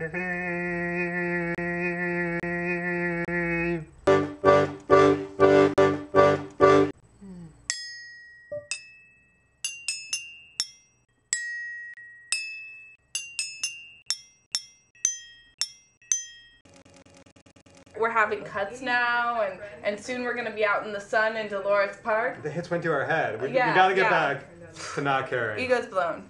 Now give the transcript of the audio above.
We're having cuts now, and, and soon we're gonna be out in the sun in Dolores Park. The hits went to our head. We, we gotta get yeah. back to not caring. Ego's blown.